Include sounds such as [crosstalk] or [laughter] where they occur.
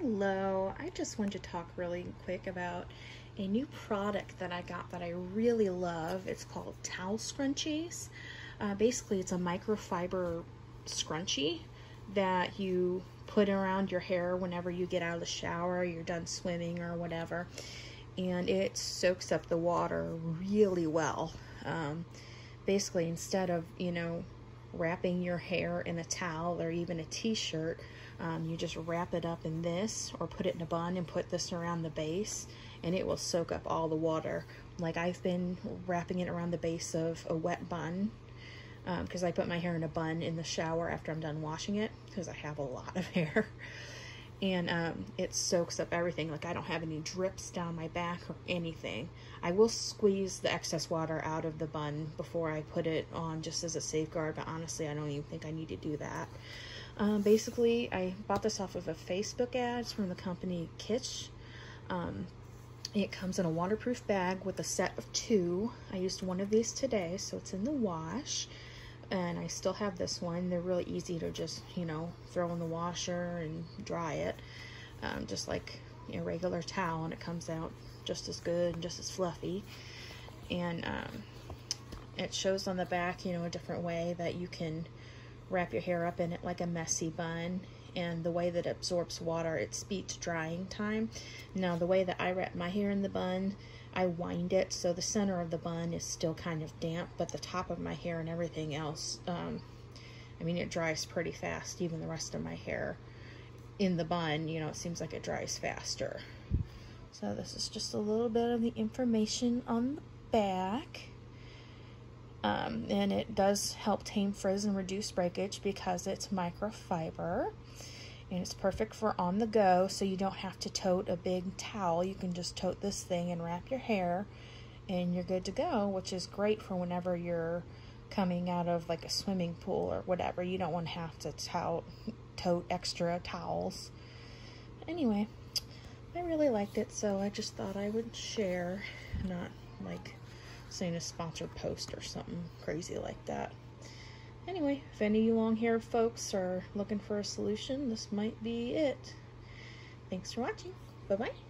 Hello, I just wanted to talk really quick about a new product that I got that I really love. It's called Towel Scrunchies. Uh, basically, it's a microfiber scrunchie that you put around your hair whenever you get out of the shower, you're done swimming or whatever, and it soaks up the water really well. Um, basically, instead of, you know, wrapping your hair in a towel or even a t-shirt, um, you just wrap it up in this or put it in a bun and put this around the base and it will soak up all the water. Like I've been wrapping it around the base of a wet bun because um, I put my hair in a bun in the shower after I'm done washing it because I have a lot of [laughs] hair. And um, it soaks up everything. Like I don't have any drips down my back or anything. I will squeeze the excess water out of the bun before I put it on just as a safeguard, but honestly I don't even think I need to do that. Um, basically, I bought this off of a Facebook ad from the company Kitsch. Um, it comes in a waterproof bag with a set of two. I used one of these today, so it's in the wash. And I still have this one. They're really easy to just, you know, throw in the washer and dry it. Um, just like a regular towel, and it comes out just as good and just as fluffy. And um, it shows on the back, you know, a different way that you can wrap your hair up in it like a messy bun and the way that it absorbs water it speeds drying time. Now the way that I wrap my hair in the bun I wind it so the center of the bun is still kind of damp but the top of my hair and everything else um, I mean it dries pretty fast even the rest of my hair in the bun you know it seems like it dries faster. So this is just a little bit of the information on the back um, and it does help tame frizz and reduce breakage because it's microfiber. And it's perfect for on the go, so you don't have to tote a big towel. You can just tote this thing and wrap your hair, and you're good to go, which is great for whenever you're coming out of like a swimming pool or whatever. You don't want to have to tote, tote extra towels. Anyway, I really liked it, so I just thought I would share, not like saying a sponsored post or something crazy like that. Anyway, if any of you long hair folks are looking for a solution, this might be it. Thanks for watching. Bye-bye.